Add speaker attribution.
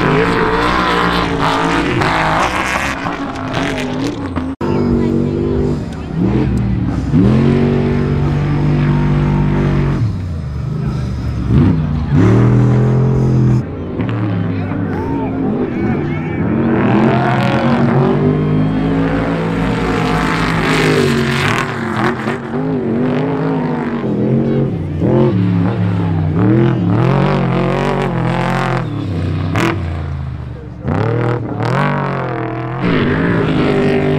Speaker 1: Да. Música